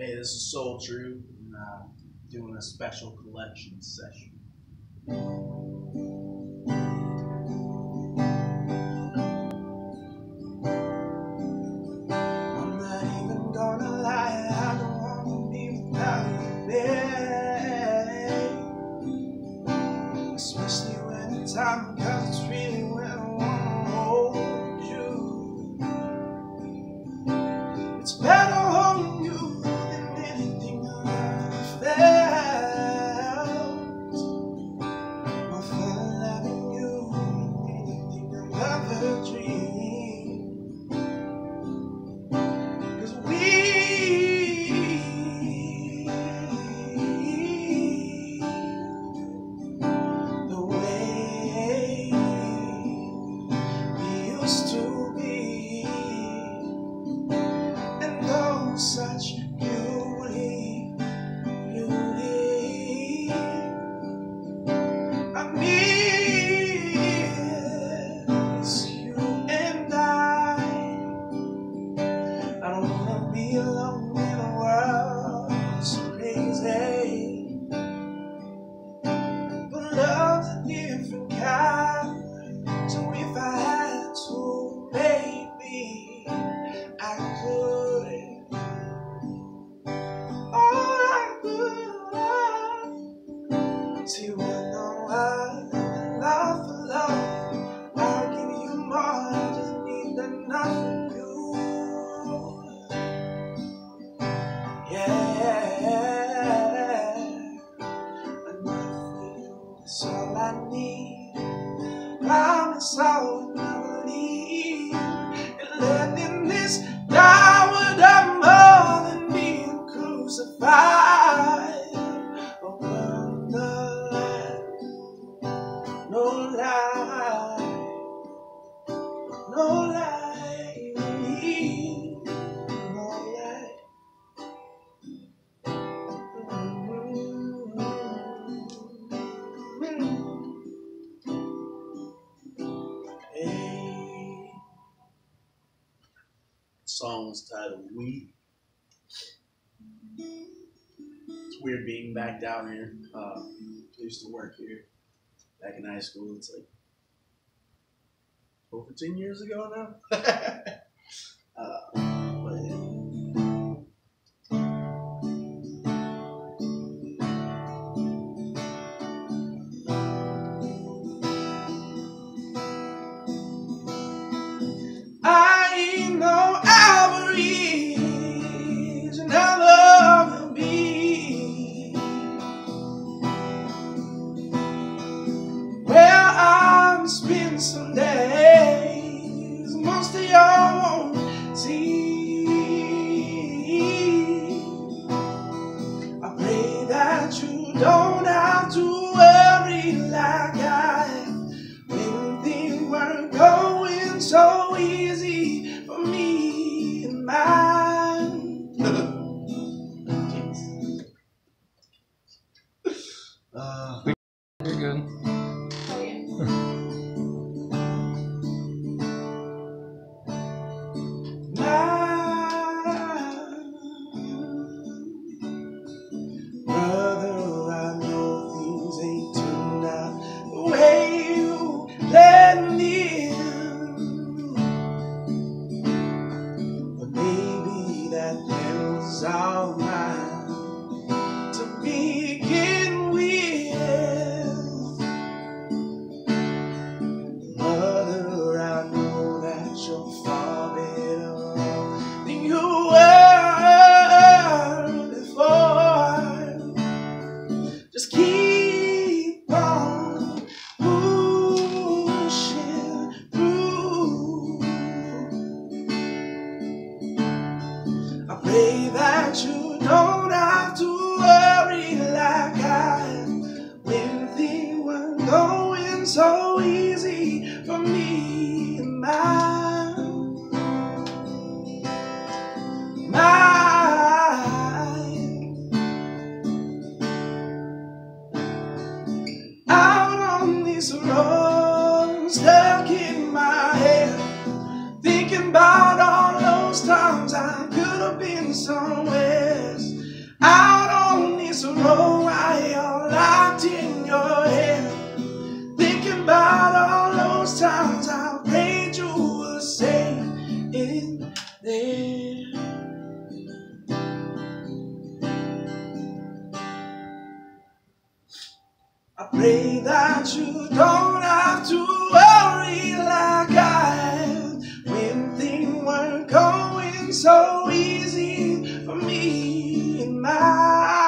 Hey, this is Soultru, and I'm uh, doing a special collection session. Especially when time comes. different kind. song's titled We. It's weird being back down here. Uh, I used to work here back in high school. It's like over 10 years ago now. all my know why you're locked in your head. Thinking about all those times I prayed you would stay in there. I pray that you don't have to worry like I have when things weren't going so easy for me and mine.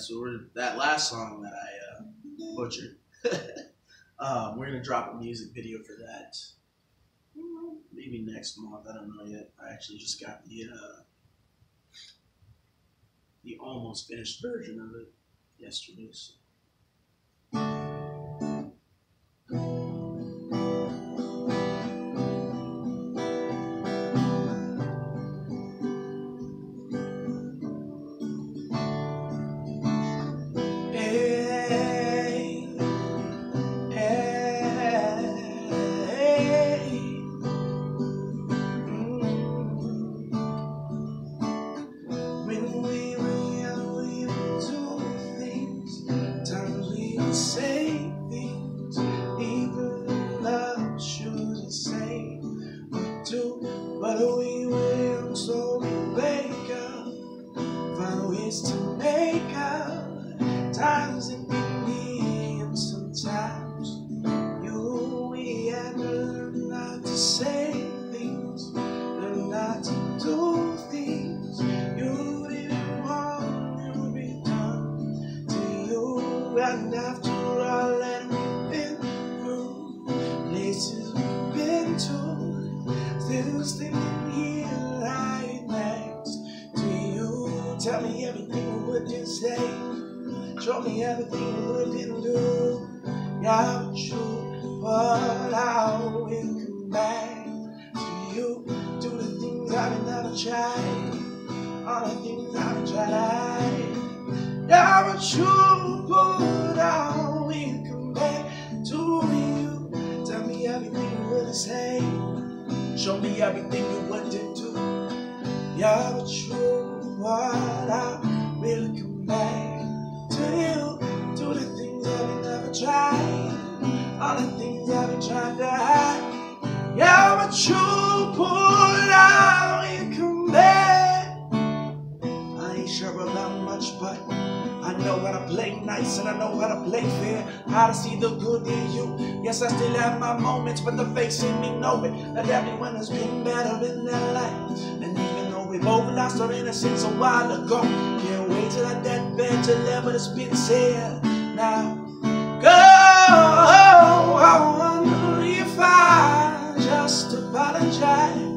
So we're that last song that I uh, butchered. um, we're gonna drop a music video for that. Maybe next month. I don't know yet. I actually just got the uh, the almost finished version of it yesterday. So. Ways to make up. Times it can be, and sometimes you we had to learn not to say things, learn not to do things you didn't want to be done to you. And after all that we've been through, places we've been to, still standing here Everything you wouldn't say. Show me everything you wouldn't do. Yeah, but you, but I will come back to you. Do the things I've never tried. All the things I've tried. Yeah, but you, but I will come back to you. Tell me everything you wouldn't say. Show me everything you wouldn't do. Yeah, but you, but I will come back to you. Do the things that we never tried. All the things that we tried to hide. Yeah, but you pull out and come back. I ain't sure about much, but I know how to play nice and I know how to play fair. How to see the good in you. Yes, I still have my moments, but the face in me know it. That everyone has been better in their life. And even though we both lost our innocence a while ago, can't wait till our deathbed to level has been said. Now, go. I wonder if I just apologize.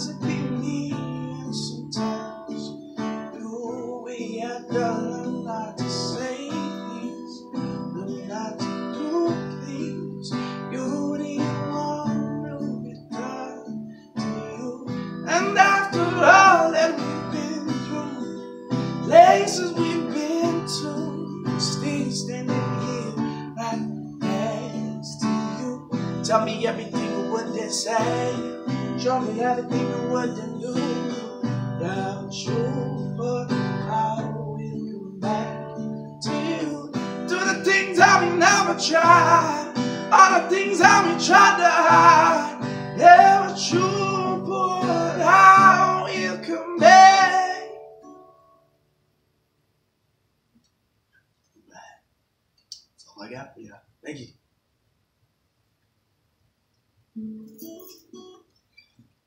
Times it me, and sometimes we have to learn not to say things, learn not to do things you didn't want to be done to you. And after all that we've been through, places we've been to, still standing here right next to you. Tell me everything you wouldn't say. Show me everything you wouldn't do. Yeah, true, but I will come back to you. Do the things I we never tried. All the things I we tried to hide. Yeah, true, but I will come back. That's all I got for you. Thank you.